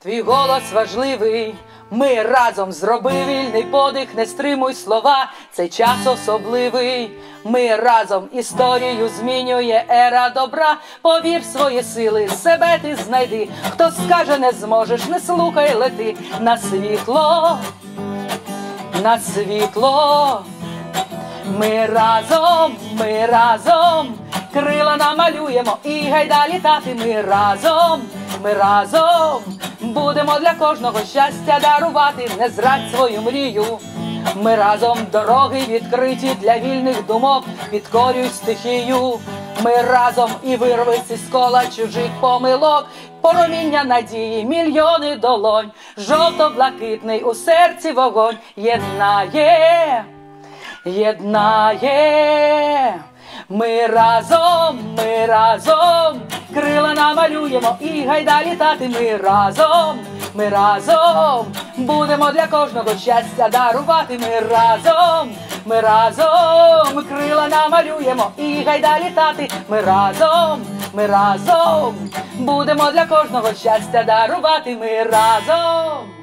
Твій голос важливий. Ми разом зроби вільний подих, не стримуй слова, цей час особливий. Ми разом історію змінює ера добра. Повір свої сили, себе ти знайди. Хто скаже, не зможеш, не слухай, лети на світло, на світло. Ми разом, ми разом, крила намалюємо і гайда літати. Ми разом, ми разом будемо для кожного щастя дарувати, не зрадь свою мрію. Ми разом дороги відкриті для вільних думок, підкорюй стихію. Ми разом і вирвись із кола чужих помилок, пороміння надії, мільйони долонь, жовто-блакитний у серці вогонь єднає єднає. Ми разом, ми разом, крила намалюємо і гайда літати. Ми разом, ми разом будемо для кожного щастя дарувати. Ми разом, ми разом, крила намалюємо і гайда літати. Ми разом, ми разом будемо для кожного щастя дарувати. Ми разом.